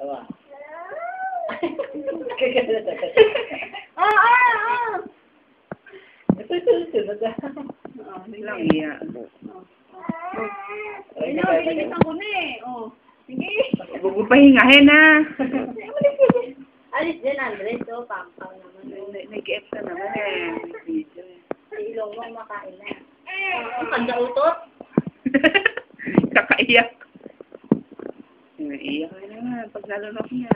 Ah, ah, ah. Ito, ito, ito. Ito, Oh, Lang iya. Ayun na, bilisan ko na eh. Oh. Sige. Huwag mo pahingahin ha. Alis din, Andres. So, pampaw naman. Nag-F ka naman eh. May video eh. Sa ilong mo, makain na. Ang kanda utot. Kakaiyak. Naiiyak ka naman pag nalunok niya.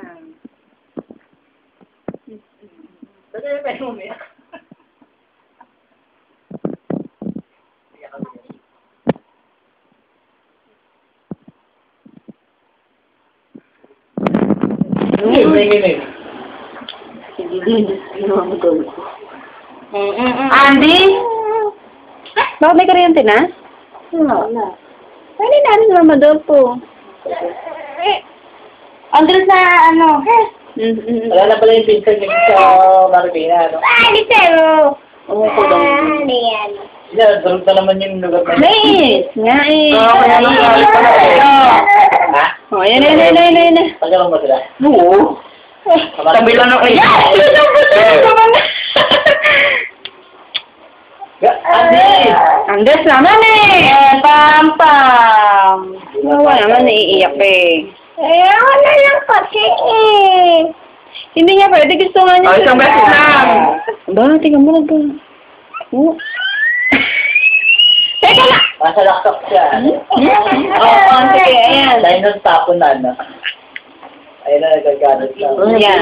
Ba't na tayo umiyak? Andy? Bakit may kuryente na? Wala. Ay, hindi namin naman Madolfo. Andres na, ano? Mm-mm. Wala na pala yung pinsan niya sa Maribina, no? Ah, di pero. Umuko daw. Ano yan? Yeah, na naman yung lugar na yun. Nice! Nga eh. Oo, kaya nang galit pala eh. Ha? Oh, yan, yan, yan, yan, yan. Tagalog mo sila? Oo. Tabi lang ako. Yan! Andi! Andes naman eh! Pam, pam. Nawa naman, naiiyak eh. Eh, wala lang kasi eh. Hindi niya pwede, gusto nga niya. Oh, isang beses lang. Ba, tingnan mo lang ba? Oh. Teka na! Nasa laptop siya. Oo, oh, sige, ayan. Dahil nung tapon na, no? Ayun na, nagagalit siya. Ayan.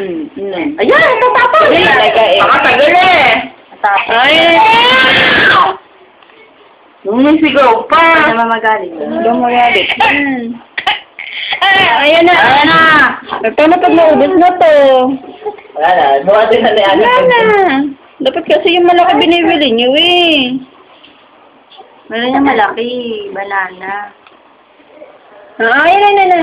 Mm, mm. Ayan, tatapos. Talaga eh. Eh! Ay! Sumisigaw pa! Ano magaling? Gumagalit. Ayan na! Ayan na! Ito na pag naubos na to. Wala na, mukha din na ni Ate. Wala na. Dapat kasi yung malaki binibili niyo eh. Wala niya malaki. Banana. Ah, ayan na, ayan na.